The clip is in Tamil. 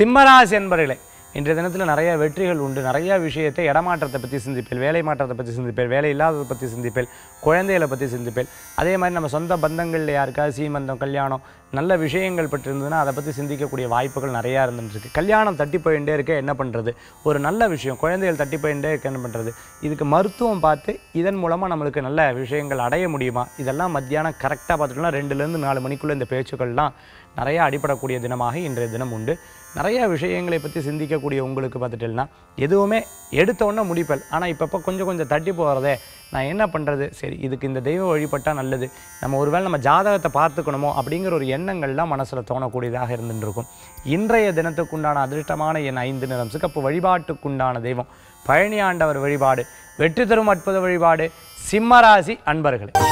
சிம்மராசி என்பர்களே. இன்றைய தினத்தில் நிறைய வெற்றிகள் உண்டு. நிறையா விஷயத்தை இடமாற்றத்தை பற்றி சிந்திப்பேன் வேலை மாற்றத்தை பற்றி சிந்திப்பேன் வேலை இல்லாததை பற்றி சிந்திப்பேன் குழந்தைகளை பற்றி சிந்திப்பேன் அதே மாதிரி நம்ம சொந்த பந்தங்களில் யாருக்காவது சீமந்தம் கல்யாணம் நல்ல விஷயங்கள் பற்றி இருந்ததுன்னா அதை பற்றி சிந்திக்கக்கூடிய வாய்ப்புகள் நிறையா இருந்துருக்கு கல்யாணம் தட்டி போயிட்டே இருக்க என்ன பண்ணுறது ஒரு நல்ல விஷயம் குழந்தைகள் தட்டி போயிட்டே இருக்க என்ன பண்ணுறது இதுக்கு மருத்துவம் பார்த்து இதன் மூலமாக நம்மளுக்கு நல்ல விஷயங்கள் அடைய முடியுமா? இதெல்லாம் மத்தியானம் கரெக்டாக பார்த்துட்டோம்னா ரெண்டுலேருந்து நாலு மணிக்குள்ளே இந்த பேச்சுக்கள்லாம் நிறையா அடிபடக்கூடிய தினமாக இன்றைய தினம் உண்டு. நிறையா விஷயங்களை பற்றி சிந்திக்க செய்யக்கூடிய உங்களுக்கு பார்த்துட்டேன்னா எதுவுமே எடுத்த உடனே முடிப்பல் ஆனால் இப்பப்போ கொஞ்சம் கொஞ்சம் தட்டி போகிறதே நான் என்ன பண்ணுறது சரி இதுக்கு இந்த தெய்வம் வழிபட்டால் நல்லது. நம்ம ஒருவேளை நம்ம ஜாதகத்தை பார்த்துக்கணுமோ அப்படிங்கிற ஒரு எண்ணங்கள்லாம் மனசில் தோணக்கூடியதாக இருந்துருக்கும் இருக்கும் இன்றைய தினத்துக்குண்டான அதிர்ஷ்டமான என் ஐந்து நிறம் சிகப்பு வழிபாட்டுக்குண்டான தெய்வம். பழனி ஆண்டவர் வழிபாடு வெற்றி தரும் அற்புத வழிபாடு சிம்மராசி அன்பர்களே.